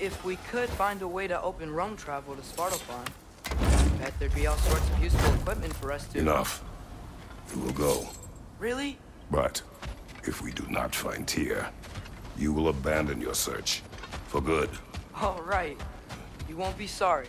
if we could find a way to open realm travel to Svartalfheim, bet there'd be all sorts of useful equipment for us to... Enough. We will go. Really? But, if we do not find Tyr, you will abandon your search. For good. All right. You won't be sorry.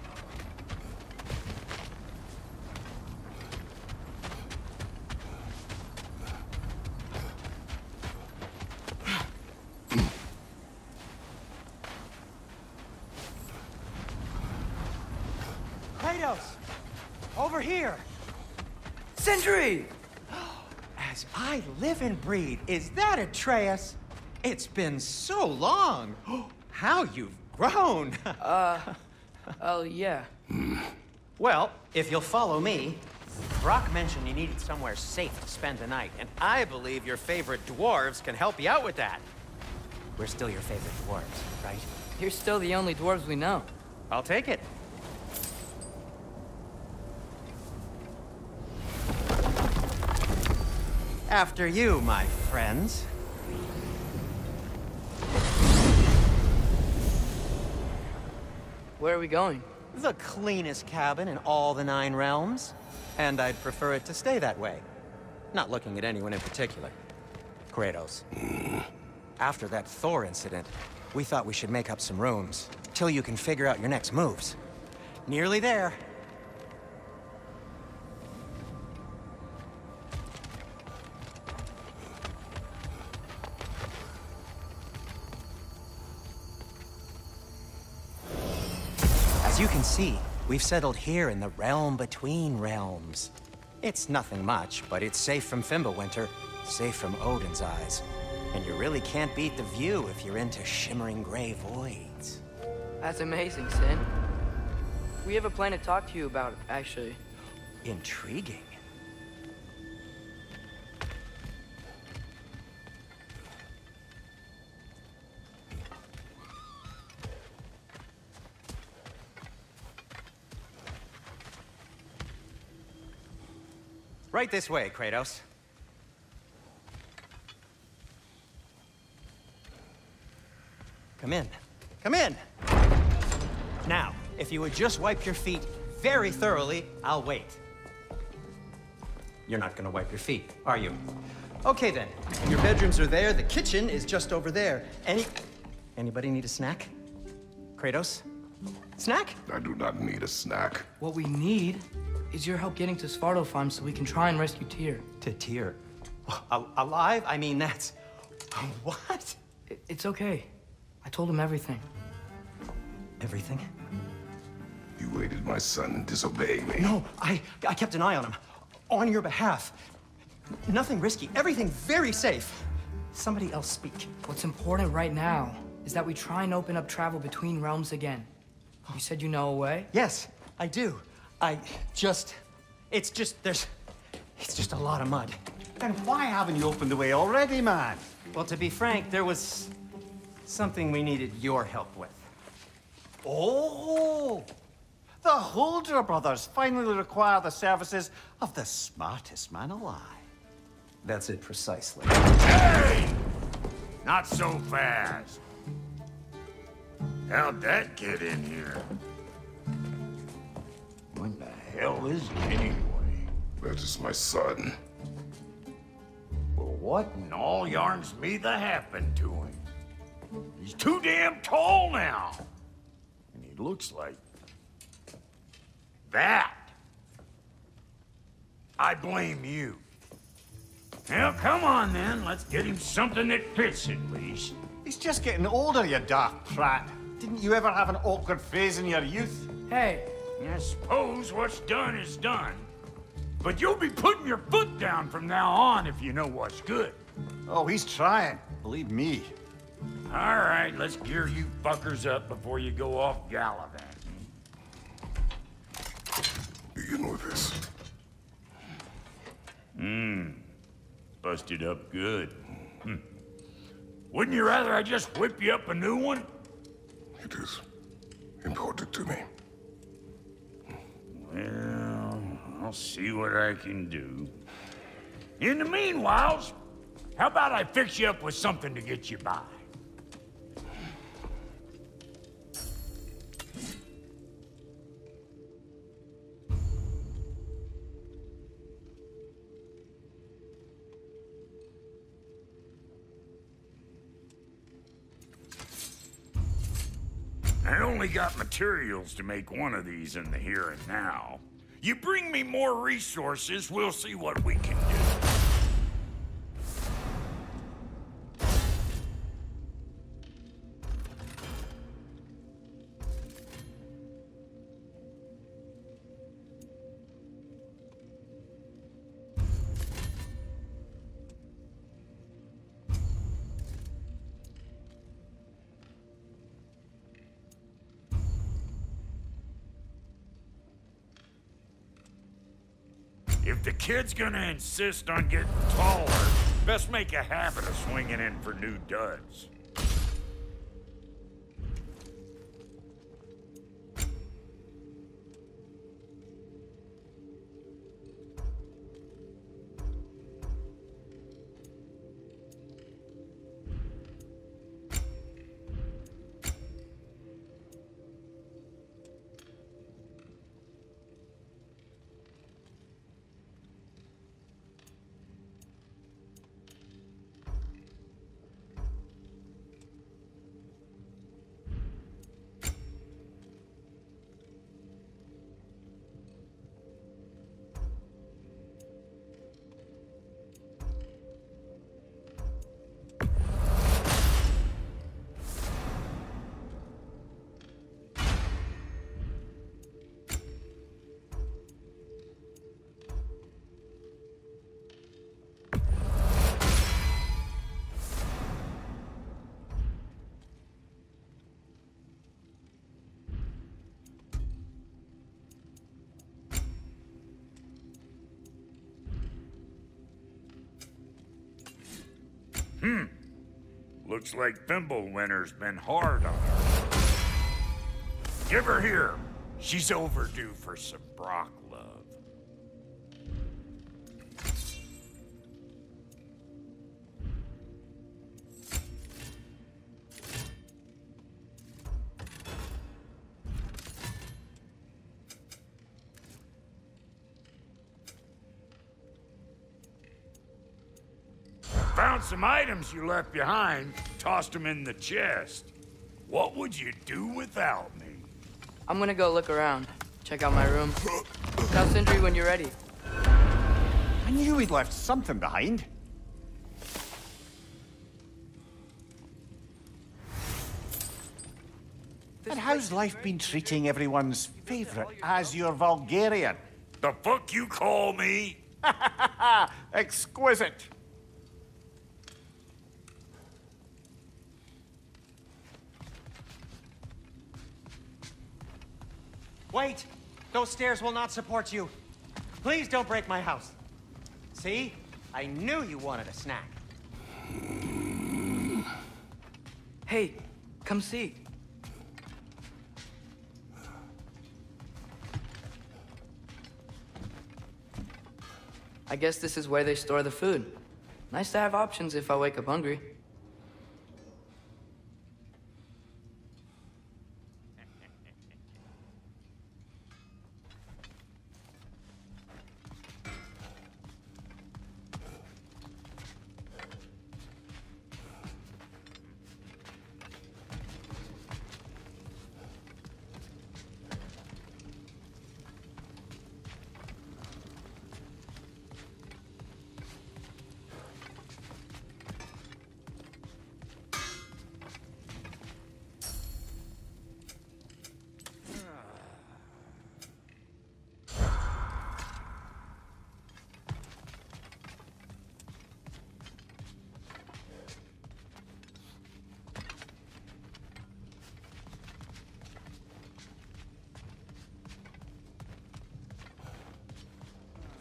Kratos! Over here! Sindri! As I live and breathe, is that Atreus? It's been so long! How you've grown! Uh, oh, yeah. well, if you'll follow me, Brok mentioned you needed somewhere safe to spend the night, and I believe your favorite dwarves can help you out with that. We're still your favorite dwarves, right? You're still the only dwarves we know. I'll take it. After you, my friends. Where are we going? The cleanest cabin in all the Nine Realms. And I'd prefer it to stay that way. Not looking at anyone in particular. Kratos. Hmm. After that Thor incident, we thought we should make up some rooms, till you can figure out your next moves. Nearly there. Can see, we've settled here in the realm between realms. It's nothing much, but it's safe from Fimbulwinter, safe from Odin's eyes. And you really can't beat the view if you're into shimmering gray voids. That's amazing, Sin. We have a plan to talk to you about, actually. Intriguing. Right this way, Kratos. Come in. Come in! Now, if you would just wipe your feet very thoroughly, I'll wait. You're not gonna wipe your feet, are you? Okay then. Your bedrooms are there, the kitchen is just over there. Any... Anybody need a snack? Kratos? Snack? I do not need a snack. What we need is your help getting to Svartalfheim so we can try and rescue Tyr. To tear. Al- alive? I mean, that's... What? It's okay. I told him everything. Everything? You aided my son in disobeying me. No, I, I kept an eye on him. On your behalf. Nothing risky. Everything very safe. Somebody else speak. What's important right now is that we try and open up travel between realms again. You said you know a way? Yes, I do. I just... It's just, there's... It's just a lot of mud. Then why haven't you opened the way already, man? Well, to be frank, there was something we needed your help with. Oh! The Huldra brothers finally require the services of the smartest man alive. That's it precisely. Hey! Not so fast. How'd that get in here? What the hell is he anyway? That is my son. Well, what in all yarns me the happened to him? He's too damn tall now. And he looks like... that. I blame you. Now, come on then. Let's get him something that fits at least. He's just getting older, you daft prat. Didn't you ever have an awkward phase in your youth? Hey, I suppose what's done is done. But you'll be putting your foot down from now on if you know what's good. Oh, he's trying. Believe me. All right, let's gear you fuckers up before you go off gallivanting. Begin with this. Mmm. Busted up good. Hmm. Wouldn't you rather I just whip you up a new one? It is important to me. Well, I'll see what I can do. In the meanwhile, how about I fix you up with something to get you by? I only got materials to make one of these in the here and now. You bring me more resources, we'll see what we can If the kid's gonna insist on getting taller, best make a habit of swinging in for new duds. Looks like Fimbulwinter's been hard on her. Give her here. She's overdue for some Brok some items you left behind, tossed them in the chest. What would you do without me? I'm gonna go look around. Check out my room. Tell Sindri when you're ready. I knew we'd left something behind. And how's life been treating everyone's favorite as your Vulgarian? The fuck you call me? Exquisite. Wait! Those stairs will not support you. Please don't break my house. See? I knew you wanted a snack. Hey, come see. I guess this is where they store the food. Nice to have options if I wake up hungry.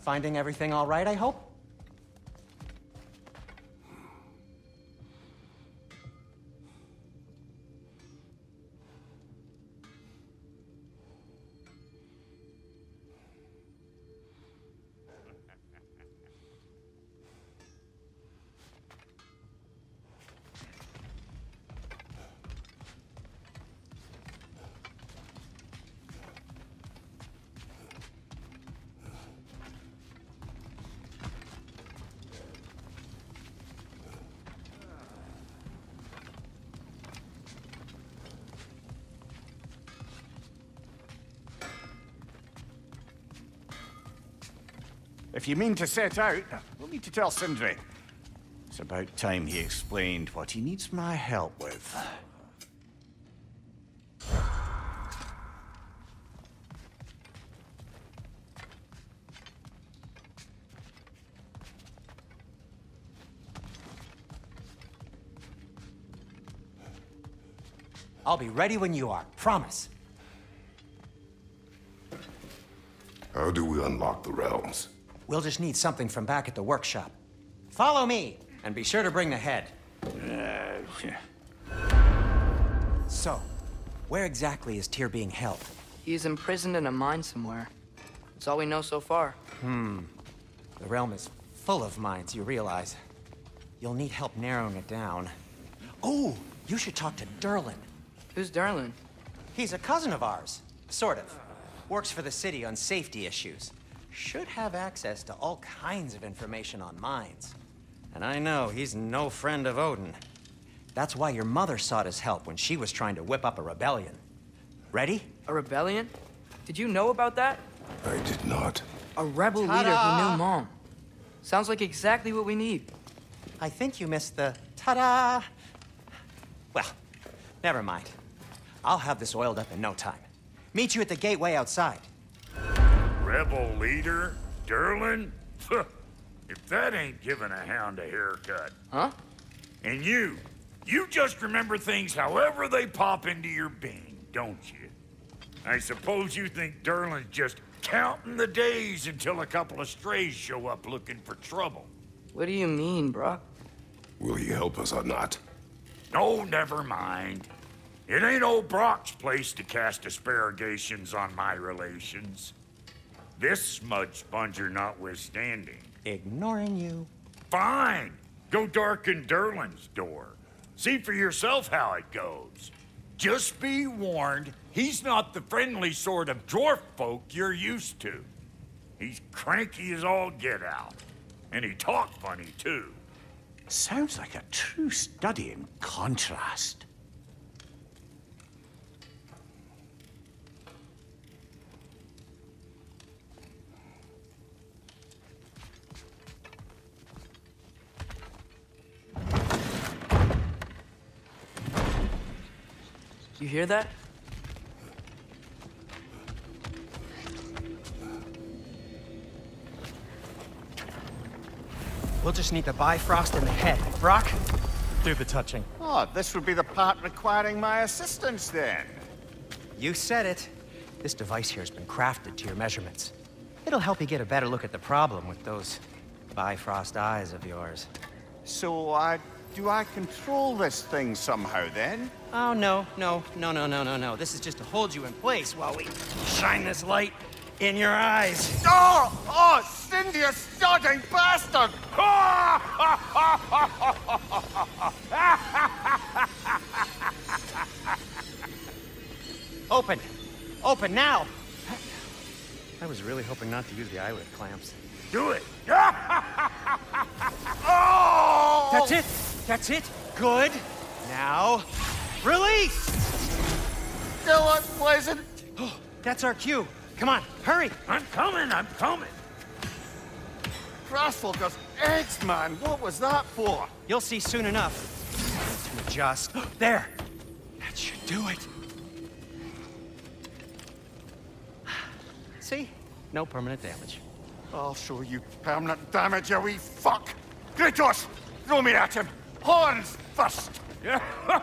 Finding everything all right, I hope? If you mean to set out, we'll need to tell Sindri. It's about time he explained what he needs my help with. I'll be ready when you are. Promise. How do we unlock the realms? We'll just need something from back at the workshop. Follow me, and be sure to bring the head. Uh, So, where exactly is Tyr being held? He's imprisoned in a mine somewhere. That's all we know so far. Hmm. The realm is full of mines, you realize. You'll need help narrowing it down. Oh, you should talk to Durlin. Who's Durlin? He's a cousin of ours. Sort of. Works for the city on safety issues. Should have access to all kinds of information on mines. And I know he's no friend of Odin. That's why your mother sought his help when she was trying to whip up a rebellion. Ready? A rebellion? Did you know about that? I did not. A rebel leader who knew Mom. Sounds like exactly what we need. I think you missed the ta-da. Well, never mind. I'll have this oiled up in no time. Meet you at the gateway outside. Rebel leader? Durlin? if that ain't giving a hound a haircut. Huh? And you, you just remember things however they pop into your being, don't you? I suppose you think Durlin's just counting the days until a couple of strays show up looking for trouble. What do you mean, Brok? Will he help us or not? No, never mind. It ain't old Brok's place to cast asparagations on my relations. This smudge sponger notwithstanding. Ignoring you. Fine. Go darken Durlin's door. See for yourself how it goes. Just be warned, he's not the friendly sort of dwarf folk you're used to. He's cranky as all get out. And he talk funny, too. Sounds like a true study in contrast. You hear that? We'll just need the Bifrost in the head. Brok, do the touching. Oh, this would be the part requiring my assistance then. You said it. This device here has been crafted to your measurements. It'll help you get a better look at the problem with those Bifrost eyes of yours. So, uh, do I control this thing somehow then? Oh, no, no, no, no, no, no, no. This is just to hold you in place while we shine this light in your eyes. Oh! Oh, Sindri, you starting bastard! Open! Open now! I was really hoping not to use the eyelid clamps. Do it. Oh! That's it! That's it! Good! Now, release! Still unpleasant. That's our cue. Come on, hurry! I'm coming, I'm coming. Grassfolkers, eggs, man. What was that for? You'll see soon enough. To adjust. There! That should do it. See? No permanent damage. I'll show you permanent damage, you wee fuck. Kratos, throw me at him. Horns first. Yeah,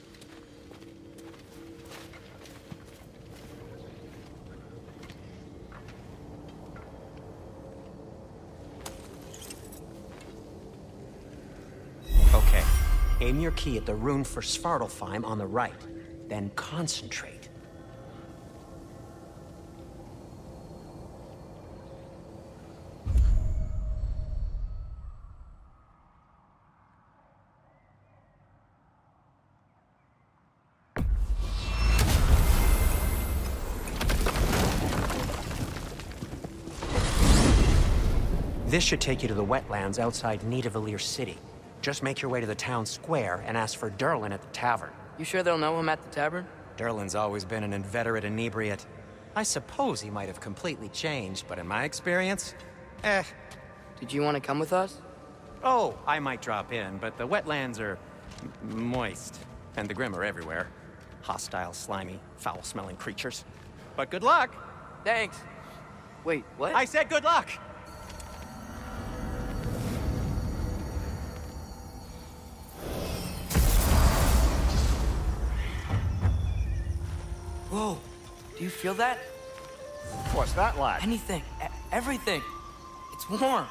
Aim your key at the rune for Svartalfheim on the right, then concentrate. This should take you to the wetlands outside Nidavellir City. Just make your way to the town square and ask for Durlin at the tavern. You sure they'll know him at the tavern? Durlin's always been an inveterate inebriate. I suppose he might have completely changed, but in my experience, eh. Did you want to come with us? Oh, I might drop in, but the wetlands are moist, and the Grim are everywhere. Hostile, slimy, foul-smelling creatures. But good luck! Thanks. Wait, what? I said good luck! Whoa. Do you feel that? What's that, lad? Anything. E- everything. It's warm.